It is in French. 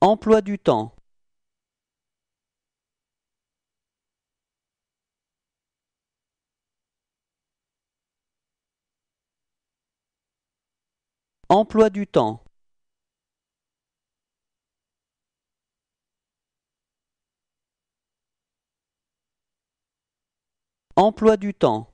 Emploi du temps. Emploi du temps. Emploi du temps.